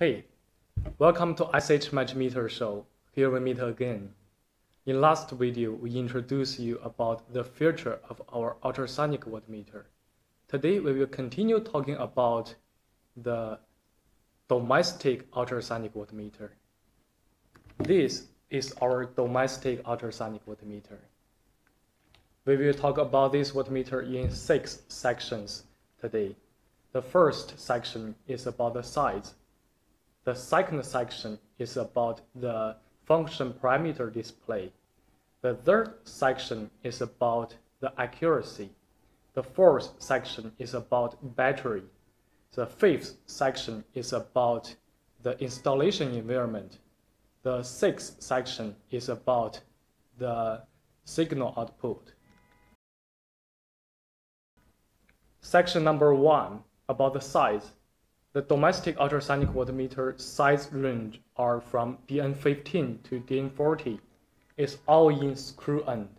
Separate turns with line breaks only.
Hey, welcome to SH Multimeter Show. Here we meet again. In last video, we introduced you about the future of our ultrasonic water meter. Today, we will continue talking about the domestic ultrasonic water meter. This is our domestic ultrasonic water meter. We will talk about this water meter in six sections today. The first section is about the size. The second section is about the function parameter display. The third section is about the accuracy. The fourth section is about battery. The fifth section is about the installation environment. The sixth section is about the signal output. Section number one, about the size. The domestic ultrasonic water meter size range are from DN15 to DN40. It's all in screw end.